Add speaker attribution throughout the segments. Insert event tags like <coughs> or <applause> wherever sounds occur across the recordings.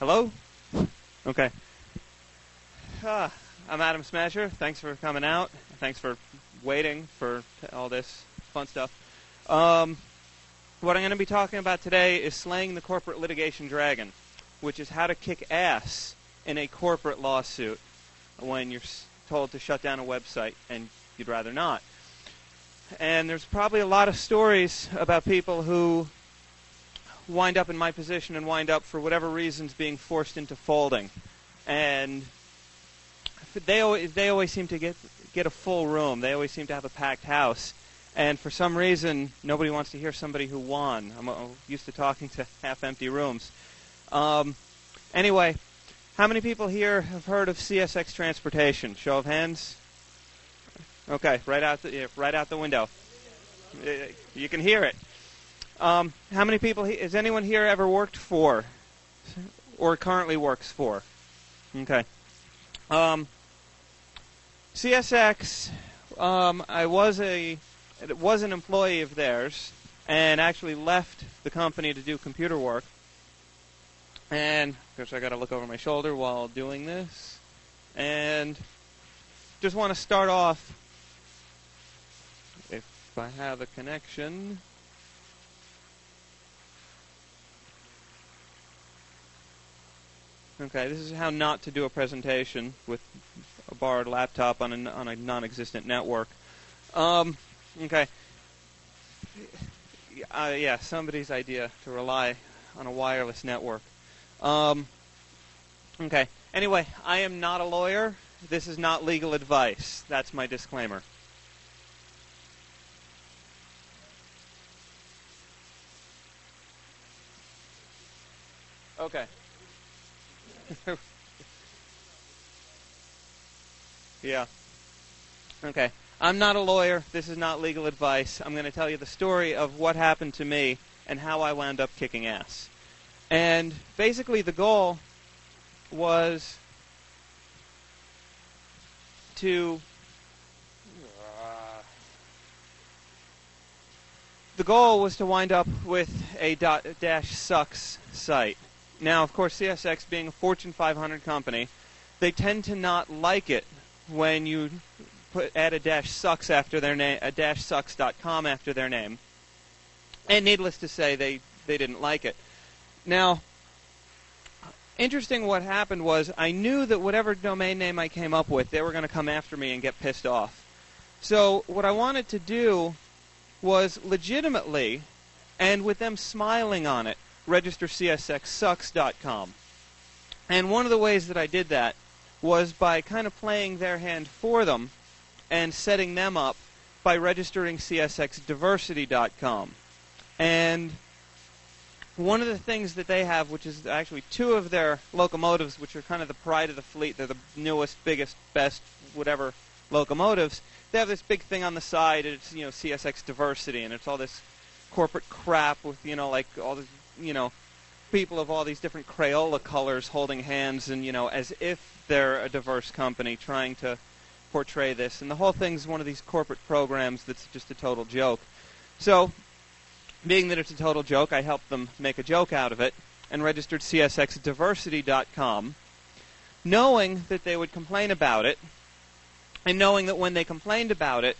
Speaker 1: Hello? Okay. Ah, I'm Atom Smasher. Thanks for coming out. Thanks for waiting for all this fun stuff. Um, what I'm going to be talking about today is slaying the corporate litigation dragon, which is how to kick ass in a corporate lawsuit when you're told to shut down a website and you'd rather not. And there's probably a lot of stories about people who wind up in my position and wind up, for whatever reasons, being forced into folding. And they always, they always seem to get, get a full room. They always seem to have a packed house. And for some reason, nobody wants to hear somebody who won. I'm, used to talking to <laughs> half-empty rooms. Um, anyway, how many people here have heard of CSX Transportation? Show of hands. Okay, right out the right out the window. You can hear it. Um, how many people has anyone here ever worked for, or currently works for? Okay. Um, CSX. Um, I was a was an employee of theirs, and actually left the company to do computer work. And of course, I got to look over my shoulder while doing this, and just want to start off. If I have a connection. Okay, this is how not to do a presentation with a borrowed laptop on a, on a non-existent network. Um, okay. Uh, yeah, somebody's idea to rely on a wireless network. Um, okay. Anyway, I am not a lawyer. This is not legal advice. That's my disclaimer. Okay. <laughs> yeah. Okay. I'm not a lawyer. This is not legal advice. I'm going to tell you the story of what happened to me and how I wound up kicking ass. And basically, the goal was to. the goal was to wind up with a dot dash sucks site. Now, of course, CSX being a Fortune 500 company, they tend to not like it when you put add a dash sucks after their name, a dash sucks.com after their name. And needless to say, they they didn't like it. Now, interesting what happened was I knew that whatever domain name I came up with, they were going to come after me and get pissed off. So what I wanted to do was legitimately, and with them smiling on it, register csxsucks.com. And one of the ways that I did that was by kind of playing their hand for them and setting them up by registering csxdiversity.com. And one of the things that they have, which is actually two of their locomotives, which are kind of the pride of the fleet, they're the newest, biggest, best, whatever locomotives. They have this big thing on the side. It's you know CSX diversity, and it's all this corporate crap with you know like all the you know people of all these different Crayola colors holding hands, and you know as if they're a diverse company trying to portray this. And the whole thing's one of these corporate programs that's just a total joke. So being that it's a total joke, I helped them make a joke out of it and registered csxdiversity.com, knowing that they would complain about it, and knowing that when they complained about it,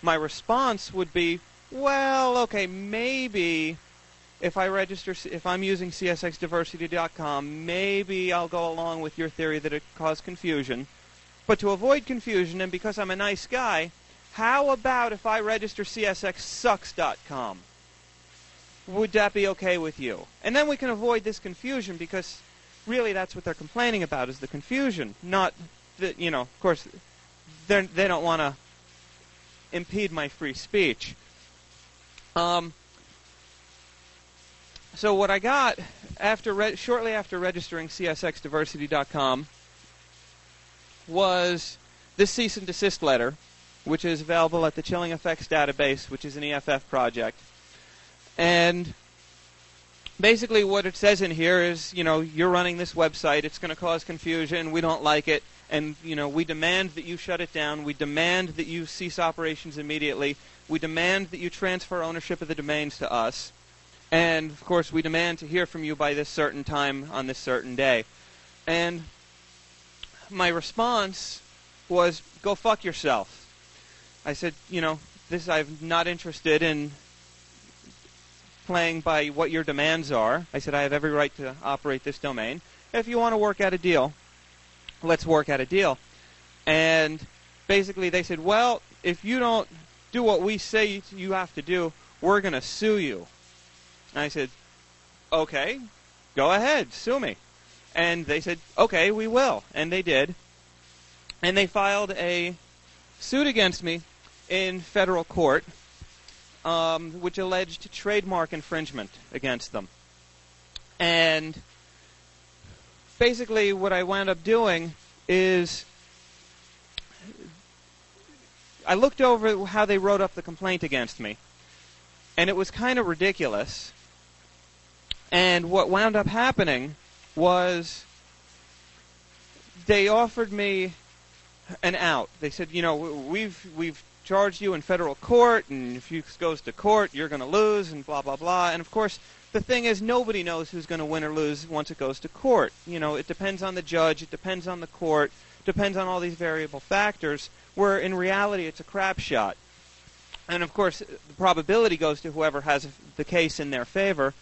Speaker 1: my response would be, well, okay, maybe if I register, if I'm using csxdiversity.com, maybe I'll go along with your theory that it caused confusion. But to avoid confusion, and because I'm a nice guy, how about if I register csxsucks.com? would that be okay with you? And then we can avoid this confusion because really that's what they're complaining about is the confusion, not the, you know, of course, they they don't want to impede my free speech. Um, so what I got after shortly after registering csxdiversity.com was this cease and desist letter, which is available at the Chilling Effects database, which is an EFF project. And basically what it says in here is, you know, you're running this website, it's going to cause confusion, we don't like it, and, you know, we demand that you shut it down, we demand that you cease operations immediately, we demand that you transfer ownership of the domains to us, And of course, we demand to hear from you by this certain time on this certain day. And my response was, go fuck yourself. I said, you know, this I'm not interested in playing by what your demands are. I said I have every right to operate this domain. If you want to work out a deal, let's work out a deal. And basically they said, well, if you don't do what we say you have to do, we're going to sue you. And I said, okay, go ahead, sue me. And they said, okay, we will. And they did. And they filed a suit against me in federal court, um, which alleged trademark infringement against them. And basically, what I wound up doing is I looked over how they wrote up the complaint against me, and it was kind of ridiculous. And what wound up happening was they offered me an out. They said, you know, we've we've charged you in federal court, and if it goes to court, you're going to lose, and blah blah blah. And of course, the thing is, nobody knows who's going to win or lose once it goes to court. You know, it depends on the judge, it depends on the court, depends on all these variable factors. Where in reality, it's a crapshoot. And of course, the probability goes to whoever has the case in their favor.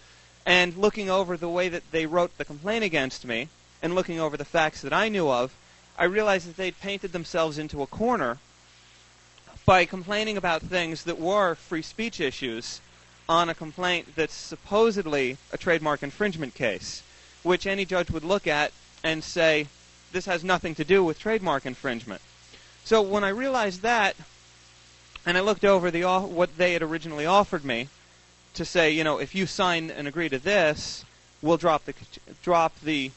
Speaker 1: And looking over the way that they wrote the complaint against me, and looking over the facts that I knew of, I realized that they'd painted themselves into a corner by complaining about things that were free speech issues on a complaint that's supposedly a trademark infringement case, which any judge would look at and say, this has nothing to do with trademark infringement. So when I realized that, and I looked over the what they had originally offered me, to say, you know, if you sign and agree to this, we'll drop the drop the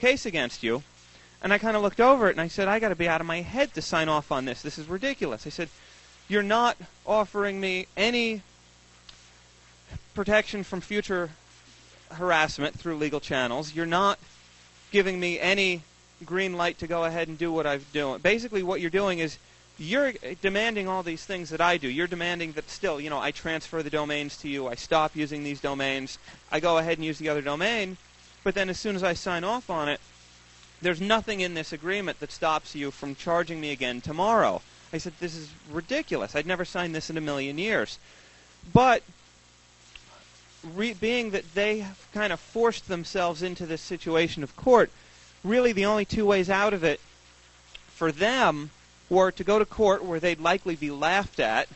Speaker 1: case against you. And I kind of looked over it and I said, I got to be out of my head to sign off on this. This is ridiculous. I said, you're not offering me any protection from future harassment through legal channels. You're not giving me any green light to go ahead and do what I've done. Basically, what you're doing is you're demanding all these things that I do. You're demanding that still, you know, I transfer the domains to you. I stop using these domains. I go ahead and use the other domain. But then as soon as I sign off on it, there's nothing in this agreement that stops you from charging me again tomorrow. I said, this is ridiculous. I'd never sign this in a million years. But re- being that they have kind of forced themselves into this situation of court, really the only two ways out of it for them were to go to court where they'd likely be laughed at,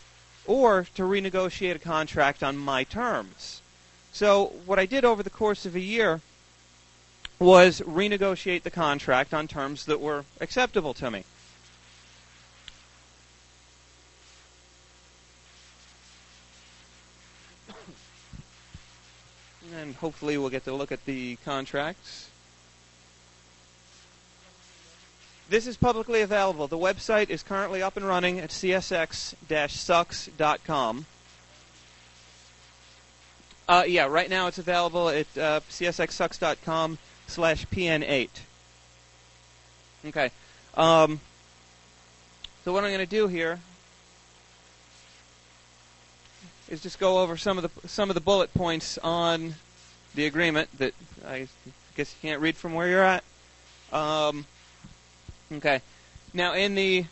Speaker 1: or to renegotiate a contract on my terms. So what I did over the course of a year was renegotiate the contract on terms that were acceptable to me. <coughs> And hopefully we'll get to look at the contracts. This is publicly available. The website is currently up and running at csx-sucks.com. Uh, yeah, right now it's available at uh, csxsucks.com slash pn8. Okay. Um, so what I'm going to do here is just go over some of the some of the bullet points on the agreement that I guess you can't read from where you're at. Um, Okay. Now, in the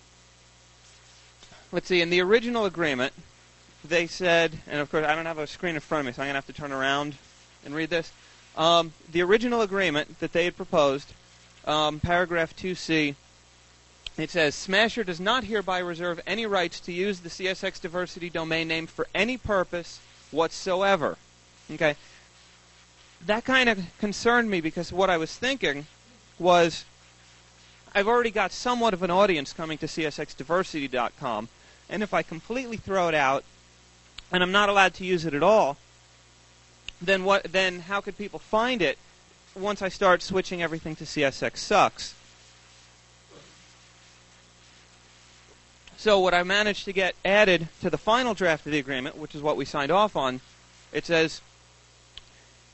Speaker 1: let's see, in the original agreement, they said, and of course I don't have a screen in front of me, so I'm gonna have to turn around and read this. Um, the original agreement that they had proposed, um, paragraph 2C, it says Smasher does not hereby reserve any rights to use the CSX diversity domain name for any purpose whatsoever. Okay. That kind of concerned me because what I was thinking was I've already got somewhat of an audience coming to csxdiversity.com, and if I completely throw it out and I'm not allowed to use it at all, then what? Then how could people find it once I start switching everything to CSX sucks? So what I managed to get added to the final draft of the agreement, which is what we signed off on, it says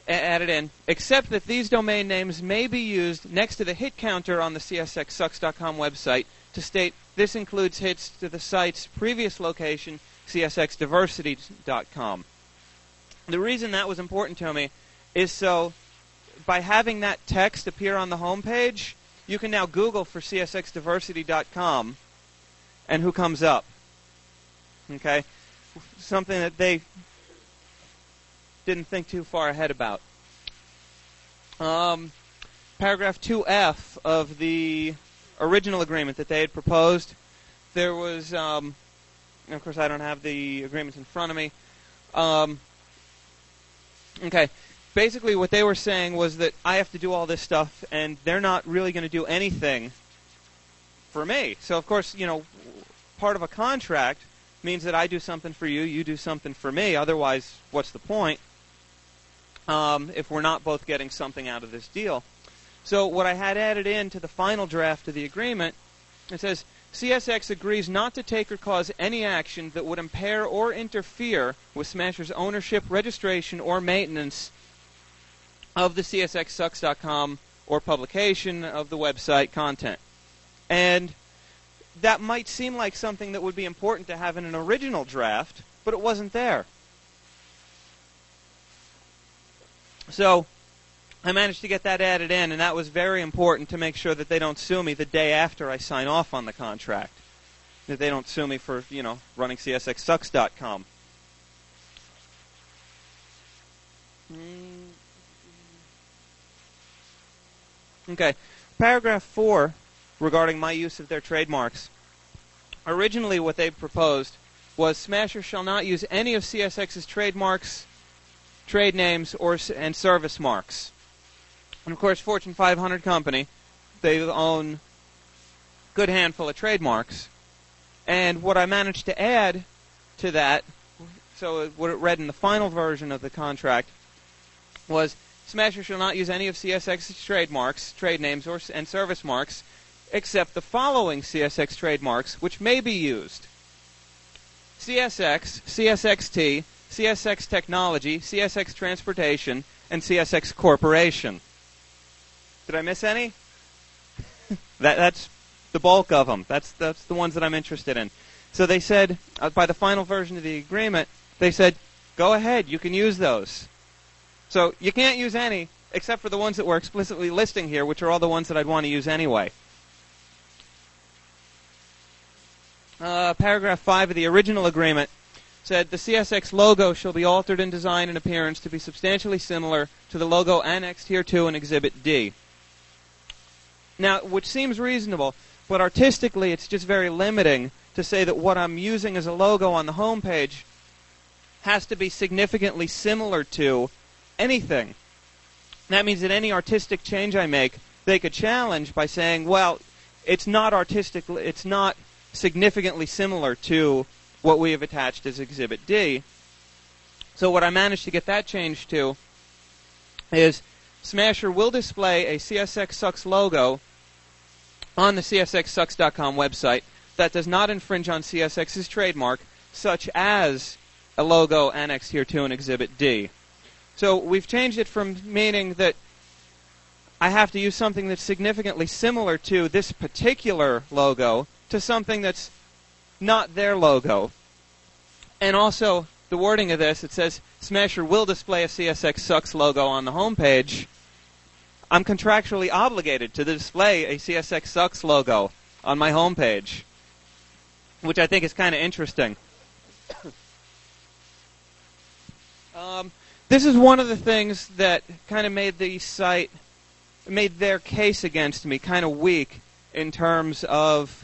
Speaker 1: added in, except that these domain names may be used next to the hit counter on the csxsucks.com website to state this includes hits to the site's previous location, csxdiversity.com. The reason that was important to me is so by having that text appear on the home page, you can now Google for csxdiversity.com and who comes up. Okay? Something that they didn't think too far ahead about. Um, paragraph 2F of the original agreement that they had proposed, there was, um, of course, I don't have the agreements in front of me. Um, okay, basically what they were saying was that I have to do all this stuff, and they're not really going to do anything for me. So, of course, you know, part of a contract means that I do something for you, you do something for me. Otherwise, what's the point? Um, if we're not both getting something out of this deal. So what I had added in to the final draft of the agreement, it says CSX agrees not to take or cause any action that would impair or interfere with Smasher's ownership, registration, or maintenance of the CSXSucks.com or publication of the website content. And that might seem like something that would be important to have in an original draft, but it wasn't there. So I managed to get that added in, and that was very important to make sure that they don't sue me the day after I sign off on the contract. That they don't sue me for, you know, running CSXSucks.com. Okay. Paragraph 4 regarding my use of their trademarks. Originally, what they proposed was Smasher shall not use any of CSX's trademarks, trade names, or and service marks. And of course, Fortune 500 company, they own a good handful of trademarks. And what I managed to add to that, so what it read in the final version of the contract, was Smasher shall not use any of CSX's trademarks, trade names, or, and service marks, except the following CSX trademarks, which may be used. CSX, CSXT, CSX Technology, CSX Transportation, and CSX Corporation. Did I miss any? <laughs> that, that's the bulk of them. That's, that's the ones that I'm interested in. So they said, uh, by the final version of the agreement, they said, go ahead, you can use those. So you can't use any, except for the ones that we're explicitly listing here, which are all the ones that I'd want to use anyway. Uh, paragraph 5 of the original agreement said the CSX logo shall be altered in design and appearance to be substantially similar to the logo annexed here to in Exhibit D. Now, which seems reasonable, but artistically it's just very limiting to say that what I'm using as a logo on the home page has to be significantly similar to anything. That means that any artistic change I make, they could challenge by saying, well, it's not artistically, it's not significantly similar to what we have attached as Exhibit D. So what I managed to get that changed to is Smasher will display a CSX Sucks logo on the CSXSucks.com website that does not infringe on CSX's trademark, such as a logo annexed here to an Exhibit D. So we've changed it from meaning that I have to use something that's significantly similar to this particular logo to something that's not their logo. And also, the wording of this, it says Smasher will display a CSX Sucks logo on the homepage. I'm contractually obligated to display a CSX Sucks logo on my homepage, which I think is kind of interesting. <coughs> um, this is one of the things that kind of made the site, made their case against me kind of weak in terms of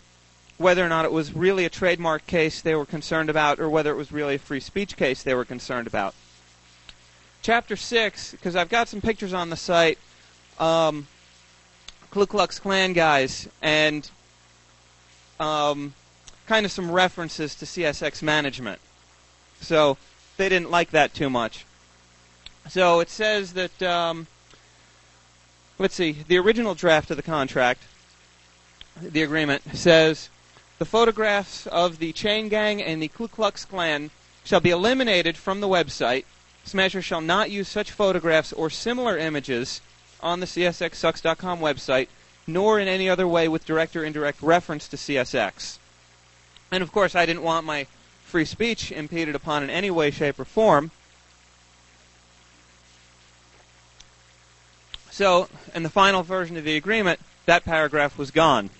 Speaker 1: whether or not it was really a trademark case they were concerned about or whether it was really a free speech case they were concerned about. Chapter 6, because I've got some pictures on the site um, Ku Klux Klan guys and um, kind of some references to CSX management. So they didn't like that too much. So it says that, um, let's see, the original draft of the contract, the agreement, says the photographs of the chain gang and the Ku Klux Klan shall be eliminated from the website. Smasher shall not use such photographs or similar images on the CSXSucks.com website, nor in any other way with direct or indirect reference to CSX. And of course, I didn't want my free speech impeded upon in any way, shape, or form. So, in the final version of the agreement, that paragraph was gone.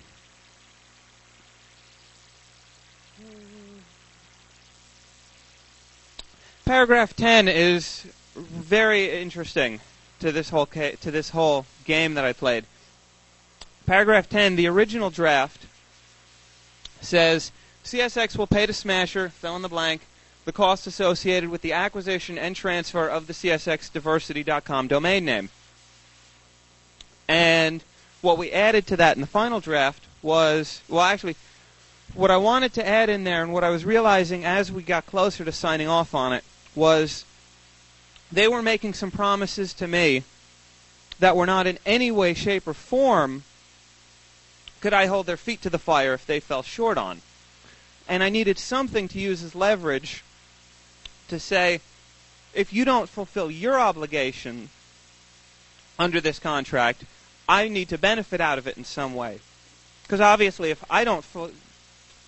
Speaker 1: Paragraph 10 is very interesting to this whole ca- to this whole game that I played. Paragraph 10, the original draft says CSX will pay to Smasher, fill in the blank, the cost associated with the acquisition and transfer of the CSXDiversity.com domain name. And what we added to that in the final draft was, well, actually, what I wanted to add in there and what I was realizing as we got closer to signing off on it was they were making some promises to me that were not in any way, shape, or form could I hold their feet to the fire if they fell short on. And I needed something to use as leverage to say, if you don't fulfill your obligation under this contract, I need to benefit out of it in some way. Because obviously, if I don't fu-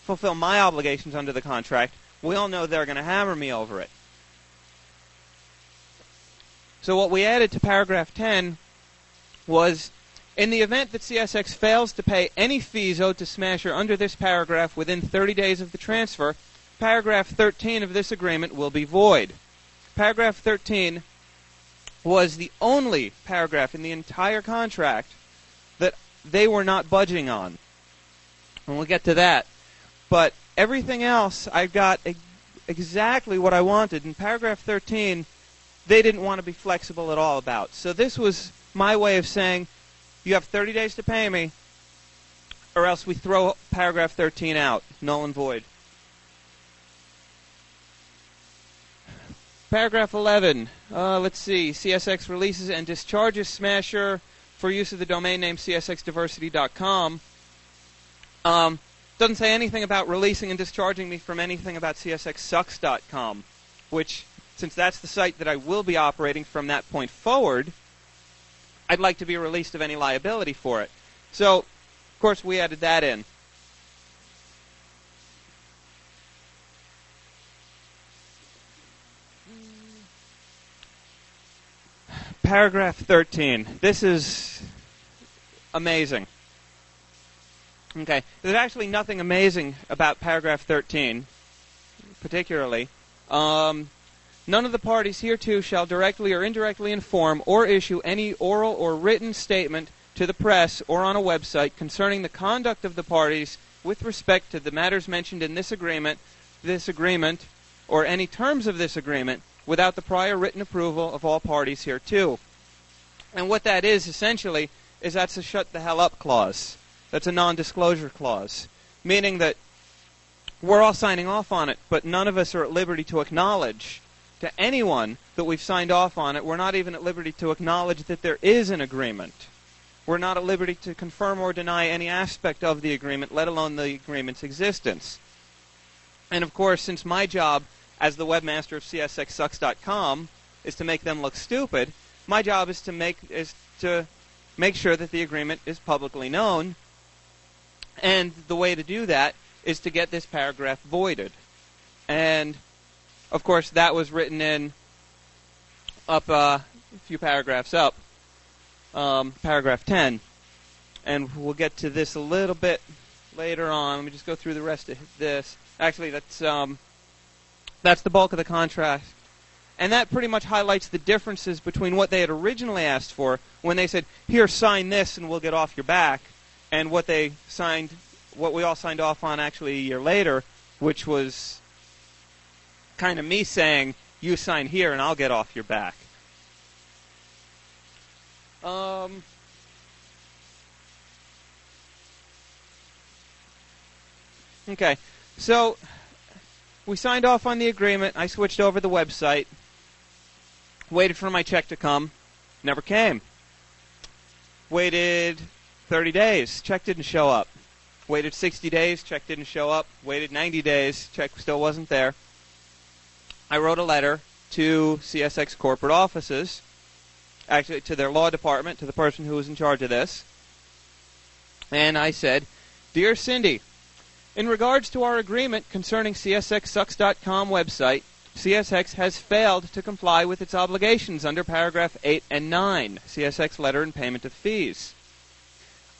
Speaker 1: fulfill my obligations under the contract, we all know they're going to hammer me over it. So what we added to paragraph 10 was in the event that CSX fails to pay any fees owed to Smasher under this paragraph within 30 days of the transfer, paragraph 13 of this agreement will be void. Paragraph 13 was the only paragraph in the entire contract that they were not budging on. And we'll get to that. But everything else, I got exactly what I wanted. In paragraph 13, they didn't want to be flexible at all about. So this was my way of saying, you have 30 days to pay me, or else we throw paragraph 13 out, null and void. Paragraph 11. Uh, let's see. CSX releases and discharges Smasher for use of the domain name csxdiversity.com. Um, doesn't say anything about releasing and discharging me from anything about csxsucks.com, which since that's the site that I will be operating from that point forward, I'd like to be released of any liability for it. So, of course, we added that in. Paragraph 13. This is amazing. Okay, there's actually nothing amazing about paragraph 13, particularly. Um, None of the parties hereto shall directly or indirectly inform or issue any oral or written statement to the press or on a website concerning the conduct of the parties with respect to the matters mentioned in this agreement, this agreement, or any terms of this agreement without the prior written approval of all parties hereto. And what that is essentially is that's a shut the hell up clause. That's a non-disclosure clause, meaning that we're all signing off on it, but none of us are at liberty to acknowledge to anyone that we've signed off on it. We're not even at liberty to acknowledge that there is an agreement. We're not at liberty to confirm or deny any aspect of the agreement, let alone the agreement's existence. And of course, since my job as the webmaster of csxsucks.com is to make them look stupid, my job is to make is to make sure that the agreement is publicly known. And the way to do that is to get this paragraph voided. And of course, that was written in up uh, a few paragraphs up, um, paragraph 10. And we'll get to this a little bit later on. Let me just go through the rest of this. Actually, that's um, that's the bulk of the contract. And that pretty much highlights the differences between what they had originally asked for when they said, "Here, sign this, and we'll get off your back," and what they signed, what we all signed off on actually a year later, which was kind of me saying, you sign here and I'll get off your back. Um, okay, so we signed off on the agreement. I switched over the website, waited for my check to come, never came. Waited 30 days, check didn't show up. Waited 60 days, check didn't show up. Waited 90 days, check still wasn't there. I wrote a letter to CSX corporate offices, actually to their law department, to the person who was in charge of this. And I said, Dear Cindy, in regards to our agreement concerning CSXSucks.com website, CSX has failed to comply with its obligations under paragraph 8 and 9, CSX letter and payment of fees.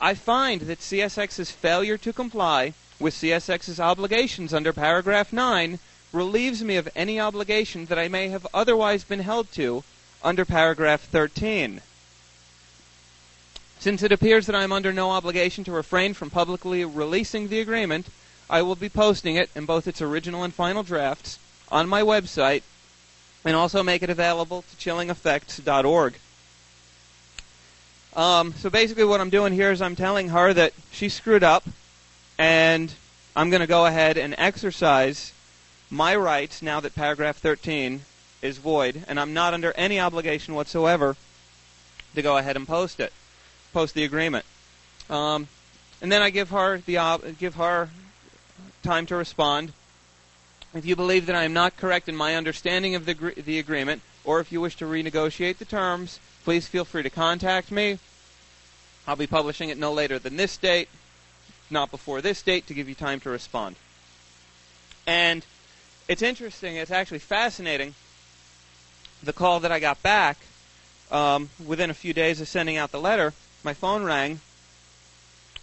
Speaker 1: I find that CSX's failure to comply with CSX's obligations under paragraph 9 relieves me of any obligation that I may have otherwise been held to under paragraph 13. Since it appears that I am under no obligation to refrain from publicly releasing the agreement, I will be posting it in both its original and final drafts on my website and also make it available to chillingeffects.org. Um, so basically, what I'm doing here is I'm telling her that she screwed up, and I'm going to go ahead and exercise my rights now that paragraph 13 is void, and I'm not under any obligation whatsoever to go ahead and post it, post the agreement. Um, and then I give her the uh, give her time to respond. If you believe that I am not correct in my understanding of the, the agreement, or if you wish to renegotiate the terms, please feel free to contact me. I'll be publishing it no later than this date, not before this date, to give you time to respond. And it's interesting, it's actually fascinating, the call that I got back um, within a few days of sending out the letter. My phone rang.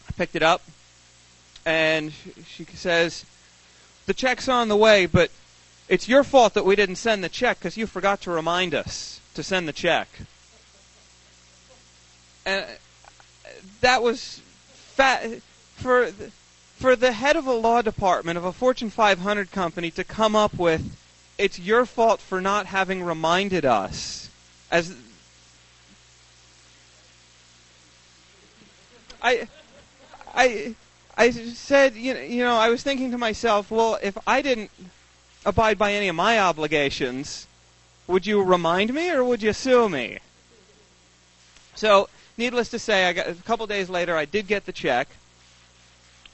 Speaker 1: I picked it up, and she says, the check's on the way, but it's your fault that we didn't send the check because you forgot to remind us to send the check. And that was fat for for the head of a law department of a Fortune 500 company to come up with it's your fault for not having reminded us as I I I said, you know, you know, I was thinking to myself, well, if I didn't abide by any of my obligations, would you remind me or would you sue me? So, needless to say, I got a couple days later, I did get the check,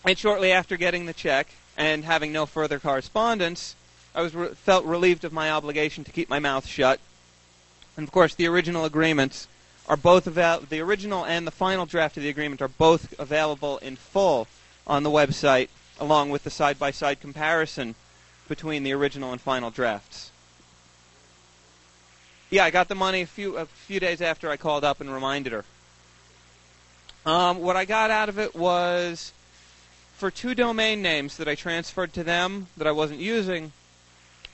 Speaker 1: and shortly after getting the check and having no further correspondence, I was re- felt relieved of my obligation to keep my mouth shut. And of course, the original agreements are both avail- the original and the final draft of the agreement are both available in full on the website, along with the side by side comparison between the original and final drafts. Yeah, I got the money a few a few days after I called up and reminded her. Um, what I got out of it was for two domain names that I transferred to them that I wasn't using.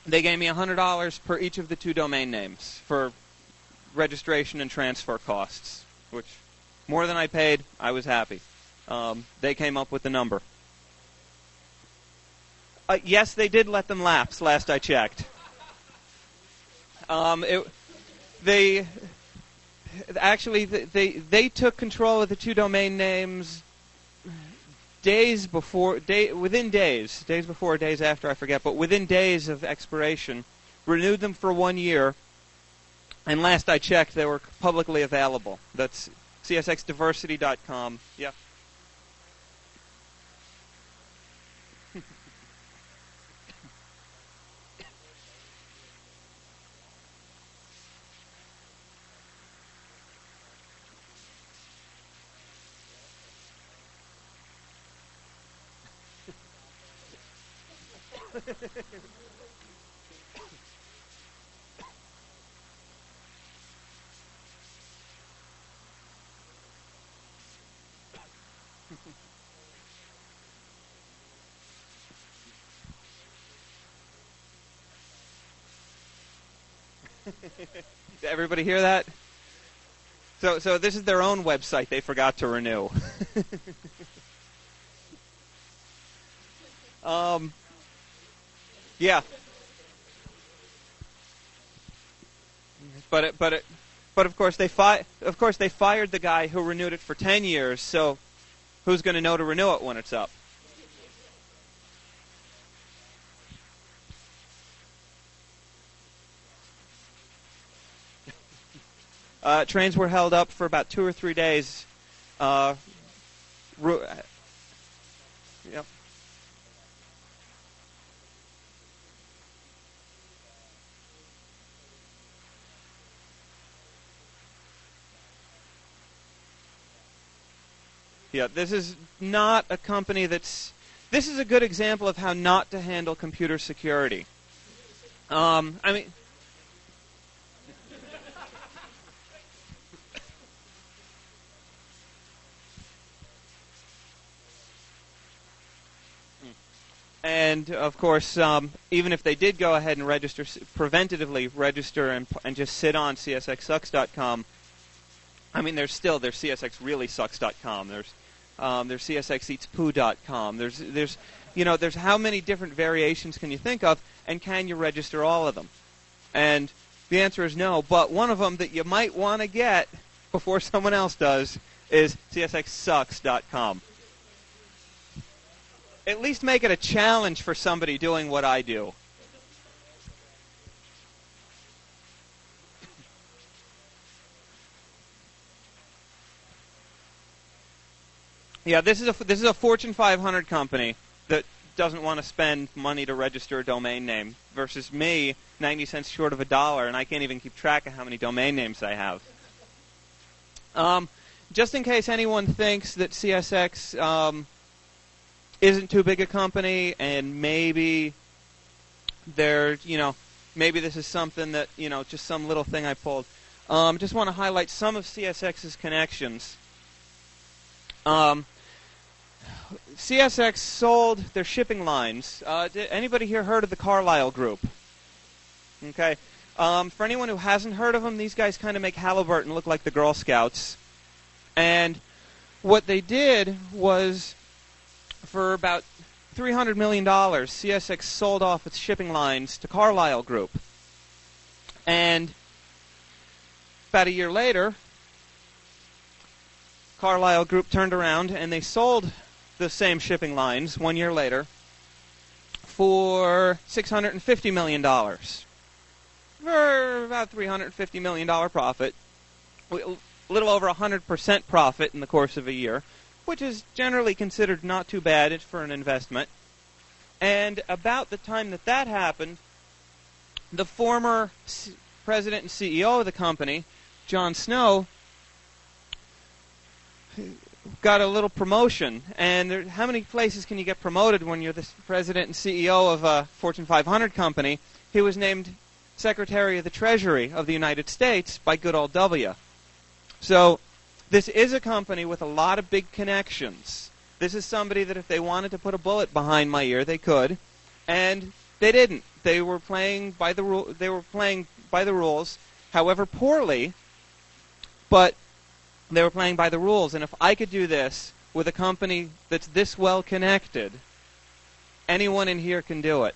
Speaker 1: They gave me $100 per each of the two domain names for registration and transfer costs, which more than I paid. I was happy. Um, they came up with the number. Uh, yes, they did let them lapse. Last I checked. Um, it, they actually they they took control of the two domain names days before day within days days before days after I forget but within days of expiration renewed them for one year and last I checked they were publicly available. That's csxdiversity.com yeah <laughs> Did everybody hear that? So, so this is their own website they forgot to renew. <laughs> um, yeah. But it, but it, but of course they fi- of course they fired the guy who renewed it for 10 years, so who's going to know to renew it when it's up? Uh, trains were held up for about two or three days. Uh, ru- yep. Yeah, this is not a company that's. This is a good example of how not to handle computer security. Um, I mean, And of course, um, even if they did go ahead and register, preventatively register and, and just sit on csxsucks.com, I mean, there's still there's csxreallysucks.com. There's um, there's csxeatspoo.com. There's there's you know there's how many different variations can you think of, and can you register all of them? And the answer is no. But one of them that you might want to get before someone else does is csxsucks.com at least make it a challenge for somebody doing what I do. <laughs> Yeah, this is a this is a Fortune 500 company that doesn't want to spend money to register a domain name versus me 90 cents short of a dollar and I can't even keep track of how many domain names I have. Um, just in case anyone thinks that CSX um, isn't too big a company and maybe they're, you know, maybe this is something that, you know, just some little thing I pulled. Um, just want to highlight some of CSX's connections. Um, CSX sold their shipping lines. Uh, did anybody here heard of the Carlyle Group? Okay. Um, for anyone who hasn't heard of them, these guys kind of make Halliburton look like the Girl Scouts. And what they did was for about $300 million, CSX sold off its shipping lines to Carlyle Group. And about a year later, Carlyle Group turned around and they sold the same shipping lines one year later for $650 million. For about $350 million profit. A little over 100% profit in the course of a year which is generally considered not too bad for an investment. And about the time that that happened, the former president and CEO of the company, John Snow, got a little promotion. And there, how many places can you get promoted when you're the president and CEO of a Fortune 500 company? He was named Secretary of the Treasury of the United States by good old W. So this is a company with a lot of big connections. This is somebody that if they wanted to put a bullet behind my ear, they could, and they didn't. They were playing by the rule. they were playing by the rules, however poorly, but they were playing by the rules. And if I could do this with a company that's this well connected, anyone in here can do it.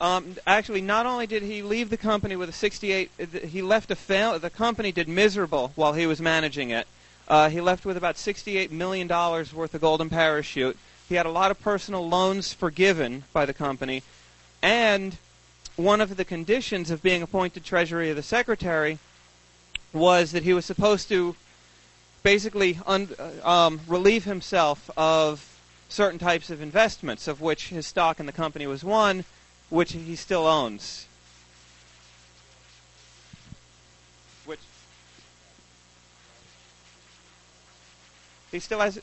Speaker 1: Um, actually, not only did he leave the company with a 68, he left a fail. The company did miserable while he was managing it. Uh, he left with about 68 million dollars worth of golden parachute. He had a lot of personal loans forgiven by the company, and one of the conditions of being appointed Treasury of the Secretary was that he was supposed to basically un- uh, um, relieve himself of certain types of investments, of which his stock in the company was one which he still owns. Which he still has.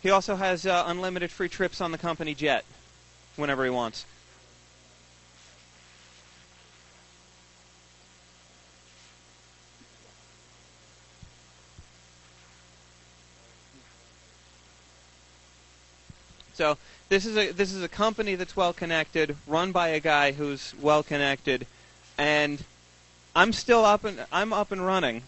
Speaker 1: He also has uh, unlimited free trips on the company jet whenever he wants. So this is a this is a company that's well connected, run by a guy who's well connected, and I'm still up and I'm up and running.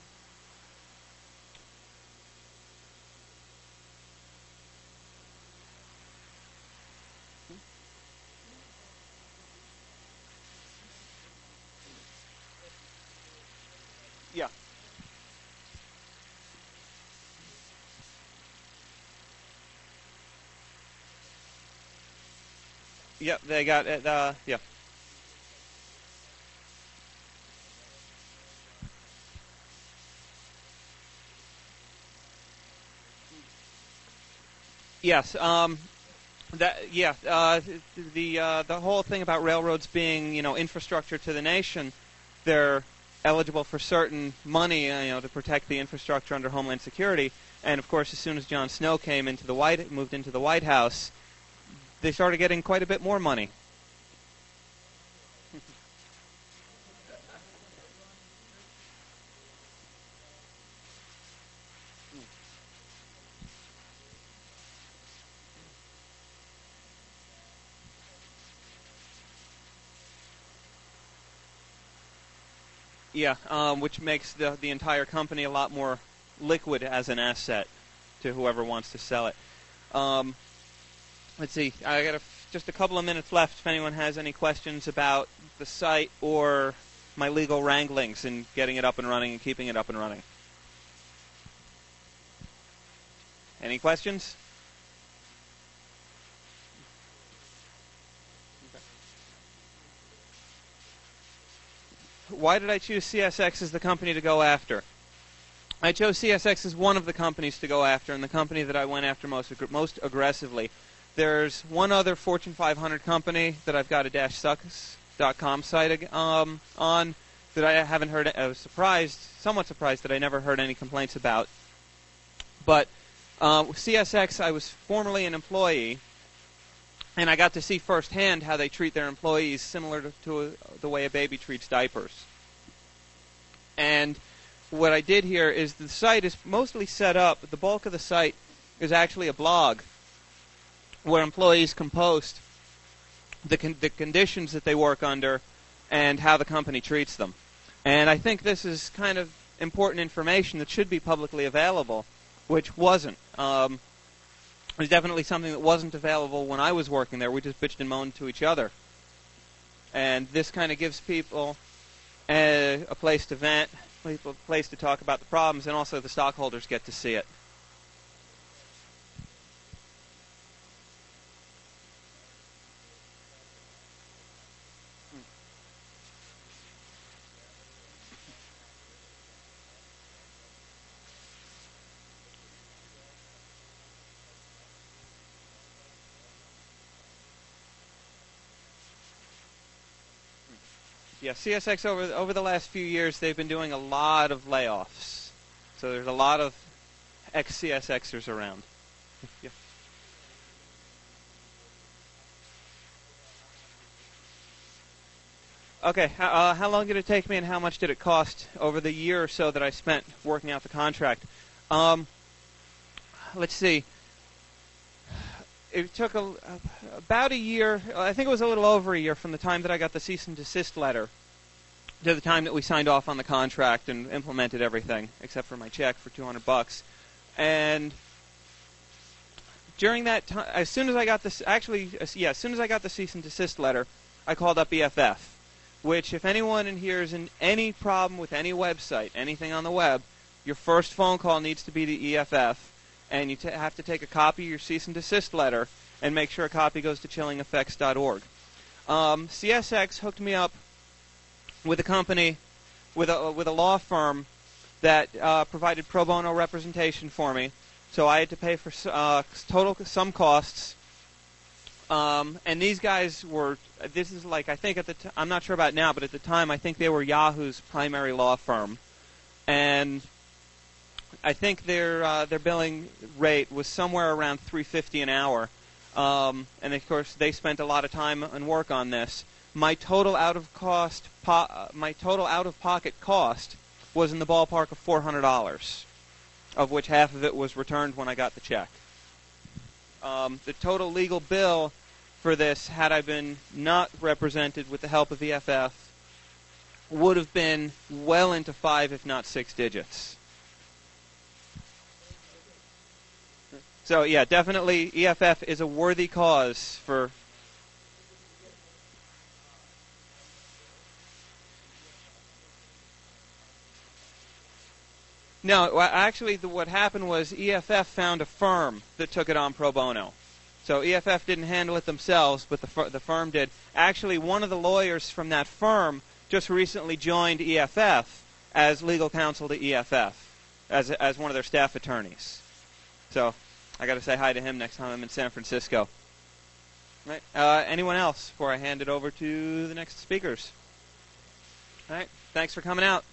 Speaker 1: Yep, they got it. Uh, yeah. Yes. Um, That yeah, uh, the uh, the whole thing about railroads being you know infrastructure to the nation, they're eligible for certain money uh, you know to protect the infrastructure under Homeland Security. And of course, as soon as John Snow came into the White moved into the White House, they started getting quite a bit more money. Yeah, um, which makes the the entire company a lot more liquid as an asset to whoever wants to sell it. Um, let's see, I got just a couple of minutes left. If anyone has any questions about the site or my legal wranglings in getting it up and running and keeping it up and running. Any questions? why did I choose CSX as the company to go after? I chose CSX as one of the companies to go after, and the company that I went after most most aggressively. There's one other Fortune 500 company that I've got a dash sucks.com site um, on that I haven't heard. I was surprised, somewhat surprised that I never heard any complaints about. But uh, CSX, I was formerly an employee, and I got to see firsthand how they treat their employees, similar to, to a, the way a baby treats diapers. And what I did here is the site is mostly set up. The bulk of the site is actually a blog where employees can post the con- the conditions that they work under and how the company treats them. And I think this is kind of important information that should be publicly available, which wasn't. Um, was definitely something that wasn't available when I was working there. We just bitched and moaned to each other. And this kind of gives people a, a place to vent, a place to talk about the problems, and also the stockholders get to see it. Yeah, CSX over over the last few years they've been doing a lot of layoffs. So there's a lot of ex CSXers around. <laughs> yeah. Okay, uh, how long did it take me, and how much did it cost over the year or so that I spent working out the contract? Um, let's see it took a, about a year. I think it was a little over a year from the time that I got the cease and desist letter to the time that we signed off on the contract and implemented everything, except for my check for 200 bucks. And during that time, as soon as I got this, actually, yeah, as soon as I got the cease and desist letter, I called up EFF. Which, if anyone in here is in any problem with any website, anything on the web, your first phone call needs to be to EFF and you t- have to take a copy of your cease and desist letter and make sure a copy goes to chillingeffects.org. Um, CSX hooked me up with a company, with a with a law firm that uh, provided pro bono representation for me. So I had to pay for uh, total some costs. Um, and these guys were. This is like I think at the. T- I'm not sure about now, but at the time I think they were Yahoo's primary law firm, and I think their uh, their billing rate was somewhere around 350 an hour, um, and of course they spent a lot of time and work on this. My total out of cost, po- uh, my total out of pocket cost was in the ballpark of $400, of which half of it was returned when I got the check. Um, the total legal bill for this, had I been not represented with the help of EFF, would have been well into five, if not six digits. So yeah, definitely EFF is a worthy cause for. No, actually, the, what happened was EFF found a firm that took it on pro bono. So EFF didn't handle it themselves, but the, the firm did. Actually, one of the lawyers from that firm just recently joined EFF as legal counsel to EFF, as, as one of their staff attorneys. So I got to say hi to him next time I'm in San Francisco. Right. Uh, anyone else before I hand it over to the next speakers? All right. Thanks for coming out.